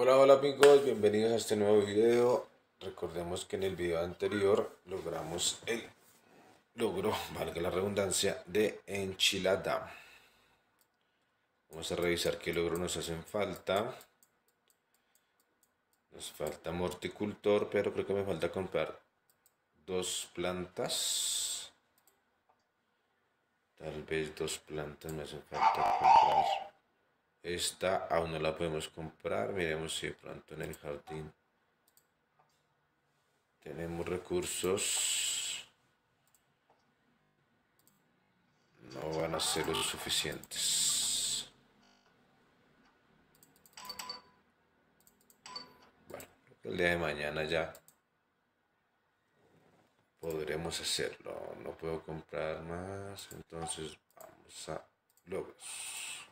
Hola, hola amigos, bienvenidos a este nuevo video. Recordemos que en el video anterior logramos el logro, valga la redundancia, de enchilada. Vamos a revisar qué logro nos hacen falta. Nos falta morticultor, pero creo que me falta comprar dos plantas. Tal vez dos plantas me hacen falta comprar. Esta aún no la podemos comprar. Miremos si pronto en el jardín tenemos recursos. No van a ser los suficientes. Bueno, el día de mañana ya podremos hacerlo. No puedo comprar más, entonces vamos a logros.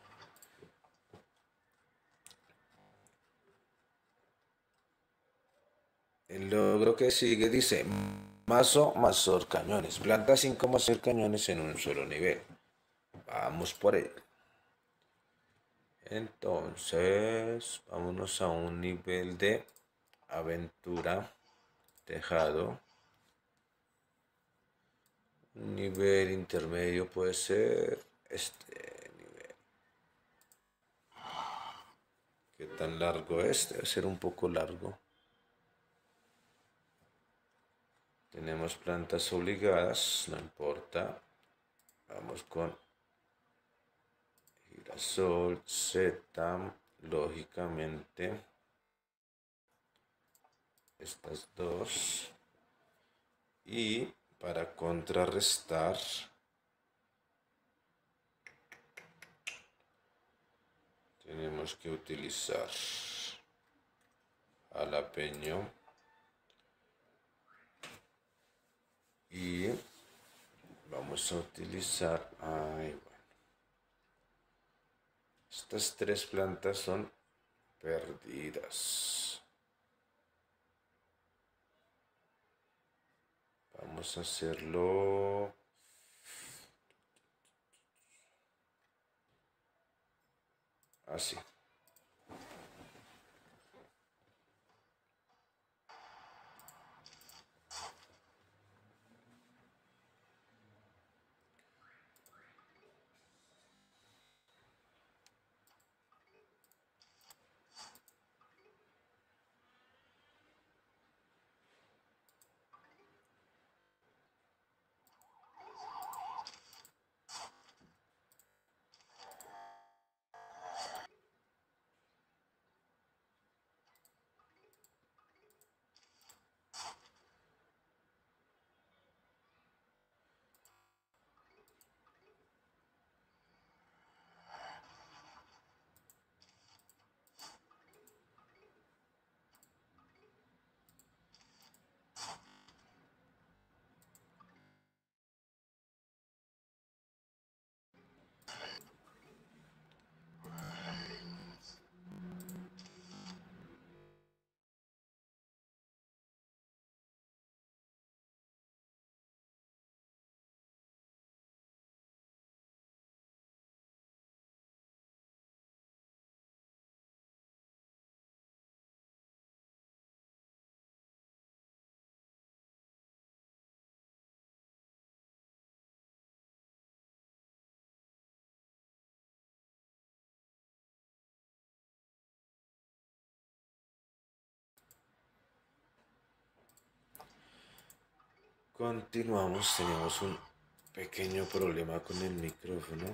Logro que sigue dice mazo mazor cañones. Planta 5 mazor cañones en un solo nivel. Vamos por ello. Entonces, vámonos a un nivel de aventura tejado. Un nivel intermedio puede ser este nivel. ¿Qué tan largo es? Debe ser un poco largo. Tenemos plantas obligadas, no importa. Vamos con girasol, Z, lógicamente. Estas dos. Y para contrarrestar tenemos que utilizar jalapeño y vamos a utilizar ay, bueno. estas tres plantas son perdidas. Vamos a hacerlo. Así Continuamos, tenemos un pequeño problema con el micrófono.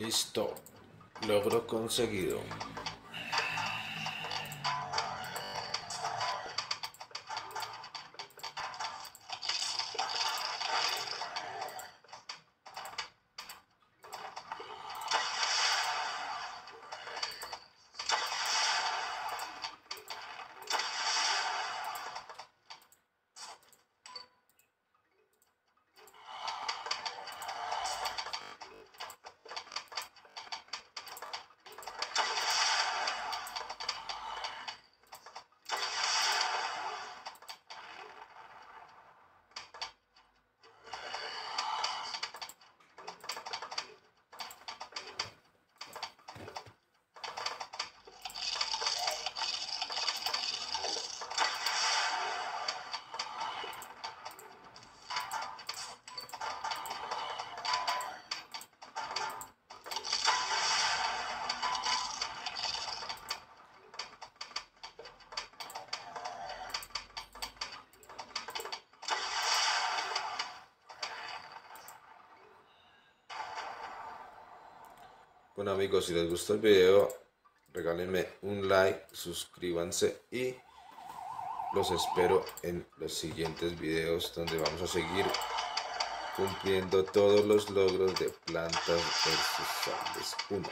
Listo. Logro conseguido. Bueno amigos, si les gustó el video, regálenme un like, suscríbanse y los espero en los siguientes videos donde vamos a seguir cumpliendo todos los logros de plantas versus zombies 1.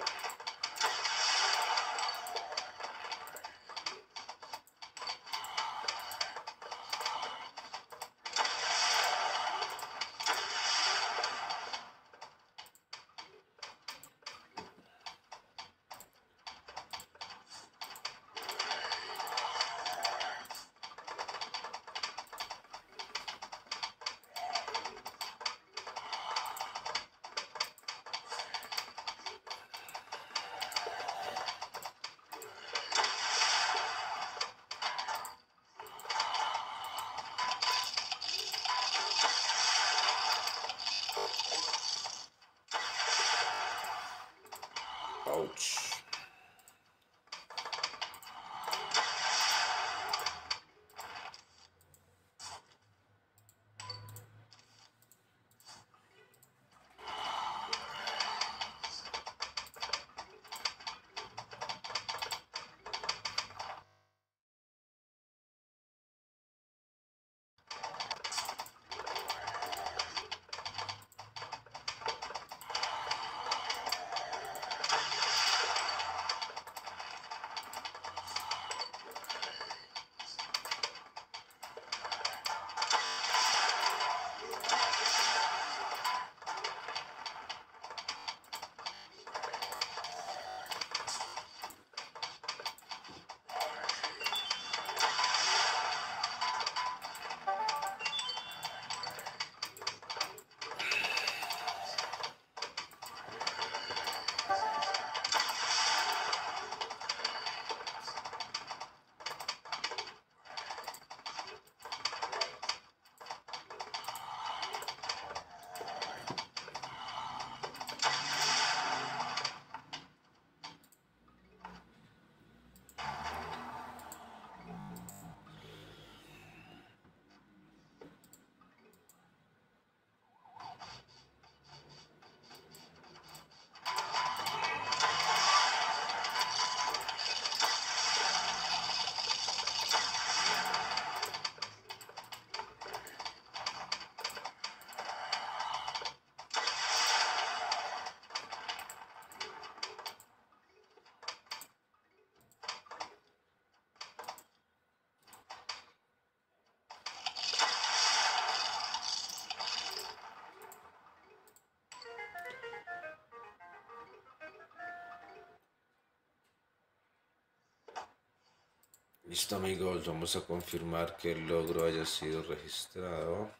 Listo amigos, vamos a confirmar que el logro haya sido registrado.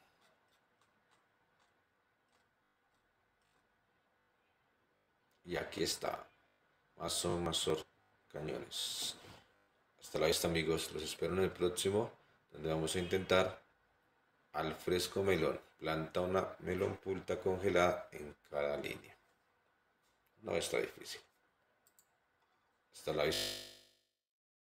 Y aquí está. Mazo, mazo, cañones. Hasta la vista amigos, los espero en el próximo, donde vamos a intentar al fresco melón. Planta una melón pulta congelada en cada línea. No está difícil. Hasta la vista.